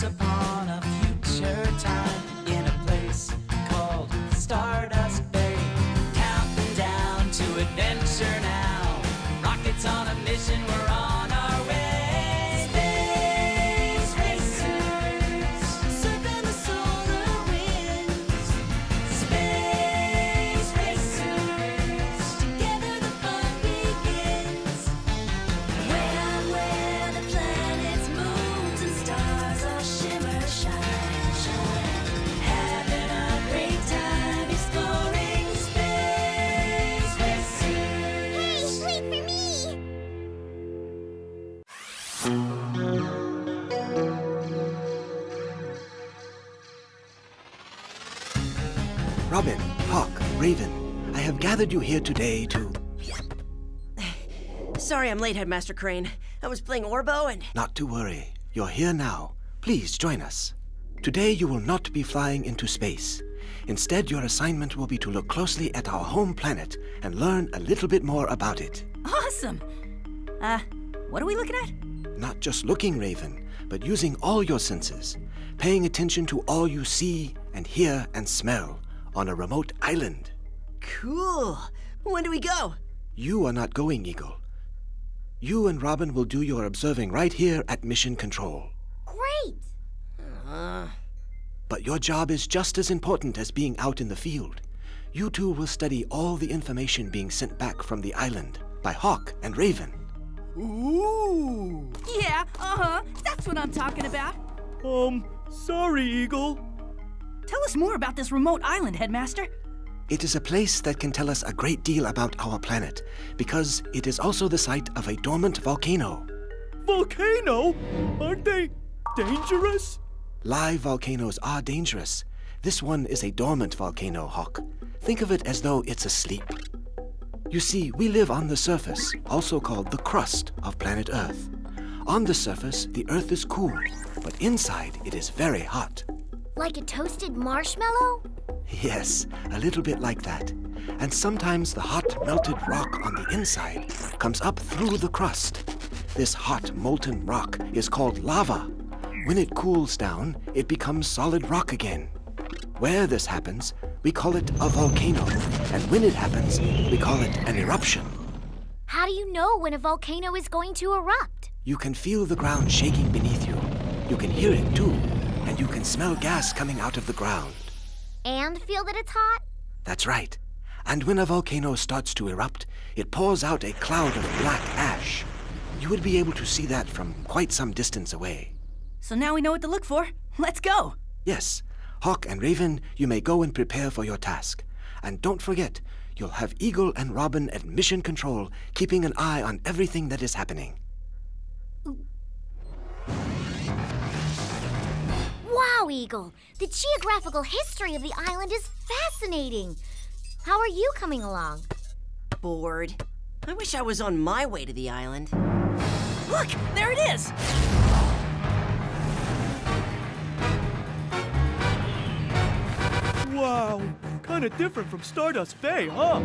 Upon a future time, in a place called Stardust Bay, counting down to adventure now. Robyn, Hawk, Raven, I have gathered you here today to. Sorry I'm late, Headmaster Crane. I was playing Orbo and. Not to worry. You're here now. Please join us. Today you will not be flying into space. Instead, your assignment will be to look closely at our home planet and learn a little bit more about it. Awesome! Uh, what are we looking at? Not just looking, Raven, but using all your senses, paying attention to all you see and hear and smell on a remote island. Cool. When do we go? You are not going, Eagle. You and Robyn will do your observing right here at Mission Control. Great! Uh, But your job is just as important as being out in the field. You two will study all the information being sent back from the island by Hawk and Raven. Ooh! Yeah, uh huh. That's what I'm talking about. Um, sorry, Eagle. Tell us more about this remote island, Headmaster. It is a place that can tell us a great deal about our planet because it is also the site of a dormant volcano. Volcano? Aren't they dangerous? Live volcanoes are dangerous. This one is a dormant volcano, Hawk. Think of it as though it's asleep. You see, we live on the surface, also called the crust of planet Earth. On the surface, the Earth is cool, but inside it is very hot. Like a toasted marshmallow? Yes, a little bit like that. And sometimes the hot melted rock on the inside comes up through the crust. This hot molten rock is called lava. When it cools down, it becomes solid rock again. Where this happens, we call it a volcano. And when it happens, we call it an eruption. How do you know when a volcano is going to erupt? You can feel the ground shaking beneath you. You can hear it too. And you can smell gas coming out of the ground. And feel that it's hot? That's right. And when a volcano starts to erupt, it pours out a cloud of black ash. You would be able to see that from quite some distance away. So now we know what to look for. Let's go. Yes, Hawk and Raven, you may go and prepare for your task. And don't forget, you'll have Eagle and Robyn at Mission Control, keeping an eye on everything that is happening. Wow, Eagle! The geographical history of the island is fascinating. How are you coming along? bored. I wish I was on my way to the island. Look, there it is. Wow, kinda different from Stardust Bay, huh?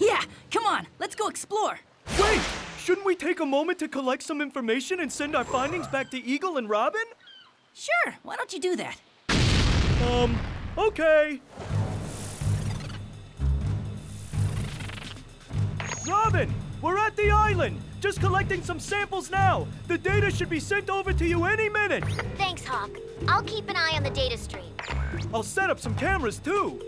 Yeah, come on, let's go explore. Wait! Shouldn't we take a moment to collect some information and send our findings back to Eagle and Robyn? Sure, why don't you do that? Um, okay. Robyn, we're at the island. Just collecting some samples now. The data should be sent over to you any minute. Thanks, Hawk. I'll keep an eye on the data stream. I'll set up some cameras too.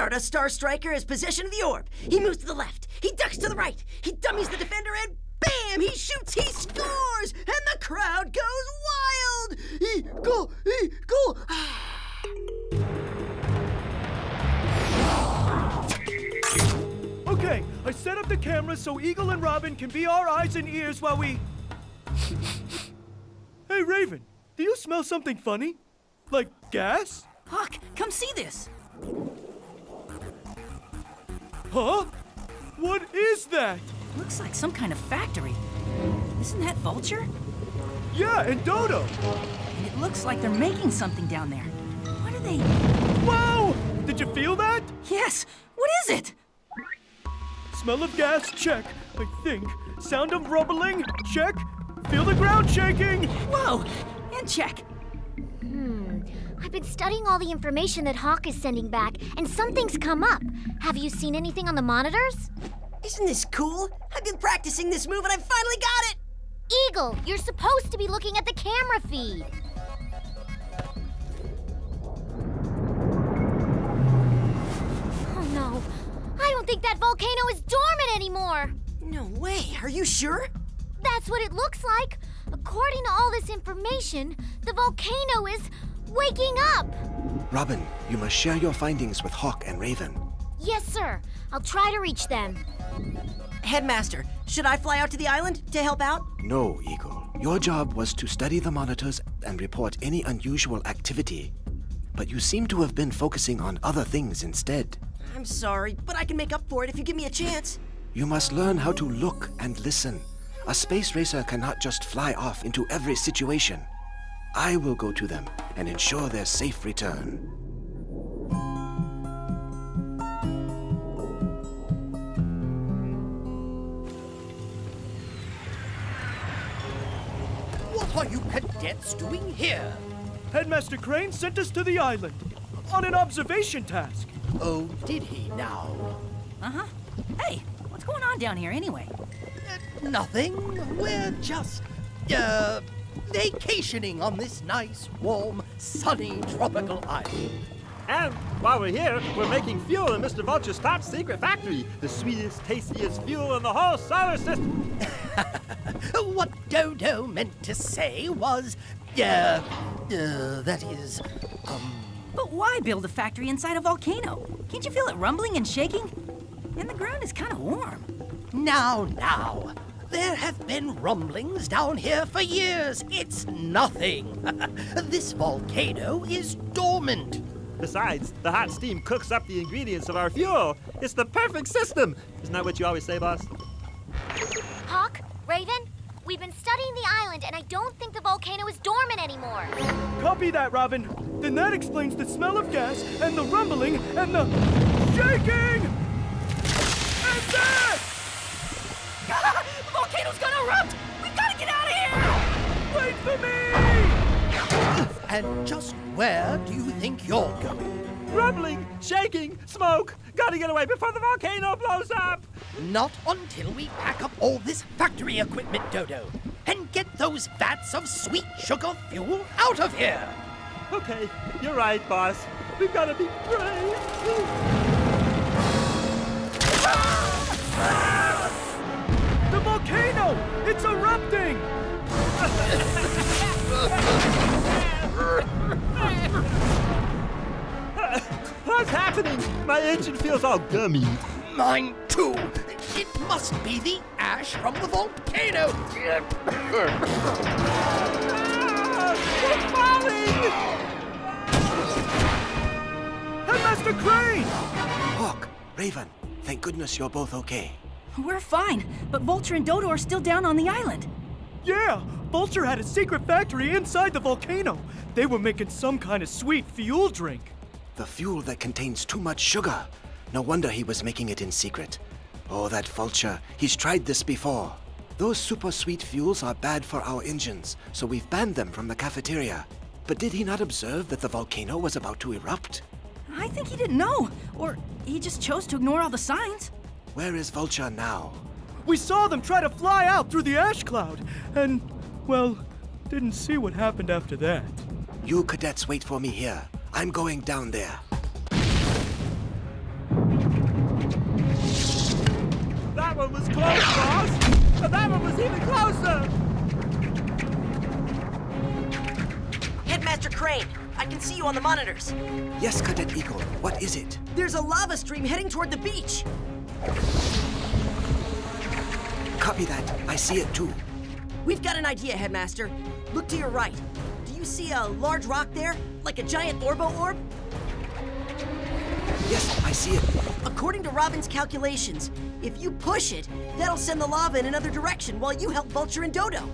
Stardust Star Striker has possession of the orb. He moves to the left. He ducks to the right. He dummies the defender and bam! He shoots. He scores, and the crowd goes wild. He go. He go. Okay, I set up the cameras so Eagle and Robyn can be our eyes and ears while we. hey, Raven, do you smell something funny? Like gas? Hawk, come see this. Huh? What is that? Looks like some kind of factory. Isn't that Vulture? Yeah, and Dodo. And it looks like they're making something down there. What are they? Whoa! Did you feel that? Yes! What is it? Smell of gas, check. I think. Sound of rumbling, check. Feel the ground shaking. Whoa! And check. I've been studying all the information that Hawk is sending back, and something's come up. Have you seen anything on the monitors? Isn't this cool? I've been practicing this move and I finally got it! Eagle, you're supposed to be looking at the camera feed. Oh no. I don't think that volcano is dormant anymore. No way, are you sure? That's what it looks like. According to all this information, the volcano is waking up. Robyn, you must share your findings with Hawk and Raven. Yes, sir. I'll try to reach them. Headmaster, should I fly out to the island to help out? No, Eagle. Your job was to study the monitors and report any unusual activity. But you seem to have been focusing on other things instead. I'm sorry, but I can make up for it if you give me a chance. You must learn how to look and listen. A space racer cannot just fly off into every situation. I will go to them and ensure their safe return. What are you cadets doing here? Headmaster Crane sent us to the island on an observation task. Oh, did he now? Uh huh. Hey, what's going on down here anyway? Uh, nothing. We're just, uh, vacationing on this nice, warm, sunny, tropical island. And while we're here, we're making fuel in Mr. Vulture's top secret factory. The sweetest, tastiest fuel in the whole solar system. what Dodo meant to say was, uh, uh, that is, um, But why build a factory inside a volcano? Can't you feel it rumbling and shaking? And the ground is kind of warm. now, now. There have been rumblings down here for years. It's nothing. this volcano is dormant. Besides, the hot steam cooks up the ingredients of our fuel. It's the perfect system. Isn't that what you always say, boss? Hawk, Raven, we've been studying the island, and I don't think the volcano is dormant anymore. Copy that, Robyn. Then that explains the smell of gas and the rumbling and the shaking. And that! Volcano's gonna erupt! We've gotta get out of here! Wait for me! And just where do you think you're going? Rumbling, shaking, smoke. Gotta get away before the volcano blows up. Not until we pack up all this factory equipment, Dodo, and get those vats of sweet sugar fuel out of here. Okay, you're right, boss. We've gotta be brave. The My engine feels all gummy. Mine too. It must be the ash from the volcano. Ah, we're falling! Headmaster Crane! Hawk, Raven, thank goodness you're both okay. We're fine, but Vulture and Dodo are still down on the island. Yeah, Vulture had a secret factory inside the volcano. They were making some kind of sweet fuel drink. The fuel that contains too much sugar. No wonder he was making it in secret. Oh, that vulture. He's tried this before. Those super sweet fuels are bad for our engines, so we've banned them from the cafeteria. But did he not observe that the volcano was about to erupt? I think he didn't know, or he just chose to ignore all the signs. Where is Vulture now? We saw them try to fly out through the ash cloud, and, well, didn't see what happened after that. You cadets wait for me here. I'm going down there. That one was close, boss! And that one was even closer! Headmaster Crane, I can see you on the monitors. Yes, Cadet Eagle. What is it? There's a lava stream heading toward the beach. Copy that. I see it too. We've got an idea, Headmaster. Look to your right. You see a large rock there? Like a giant Orbo orb? Yes, I see it. According to Robyn's calculations, if you push it, that'll send the lava in another direction while you help Vulture and Dodo.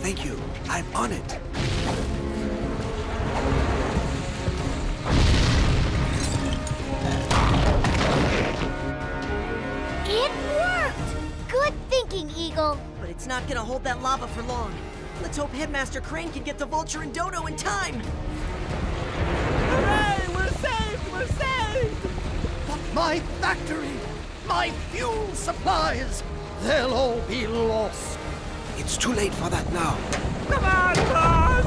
Thank you. I'm on it. It worked! Good thinking, Eagle. But it's not gonna hold that lava for long. Let's hope Headmaster Crane can get to Vulture and Dodo in time. Hooray! We're saved! We're saved! But my factory, my fuel supplies, they'll all be lost. It's too late for that now. Come on, boss!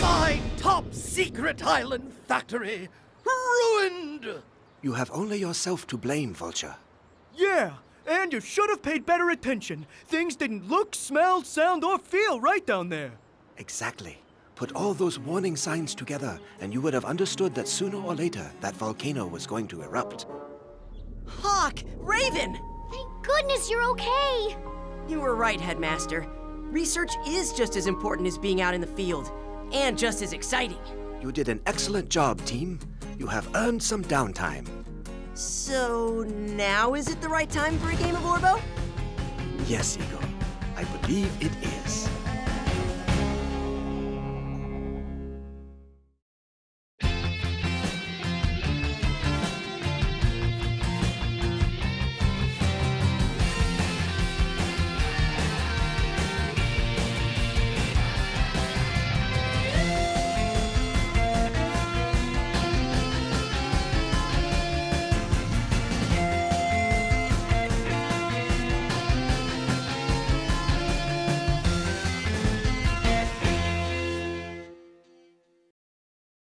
My top secret island factory, ruined! You have only yourself to blame, Vulture. Yeah, and you should have paid better attention. Things didn't look, smell, sound, or feel right down there. Exactly. Put all those warning signs together, and you would have understood that sooner or later that volcano was going to erupt. Hawk! Raven! Thank goodness you're okay. You were right, Headmaster. Research is just as important as being out in the field, and just as exciting. You did an excellent job, team. You have earned some downtime. So now is it the right time for a game of Orbo? Yes, Eagle. I believe it is.